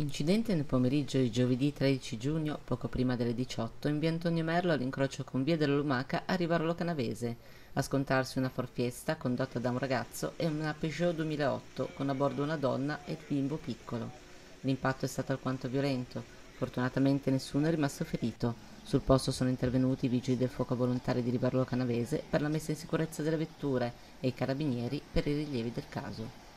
Incidente nel pomeriggio di giovedì 13 giugno, poco prima delle 18, in via Antonio Merlo all'incrocio con via della Lumaca a Rivarolo Canavese, a scontarsi una forfiesta condotta da un ragazzo e una Peugeot 2008 con a bordo una donna e il bimbo piccolo. L'impatto è stato alquanto violento, fortunatamente nessuno è rimasto ferito. Sul posto sono intervenuti i vigili del fuoco volontari di Rivarolo Canavese per la messa in sicurezza delle vetture e i carabinieri per i rilievi del caso.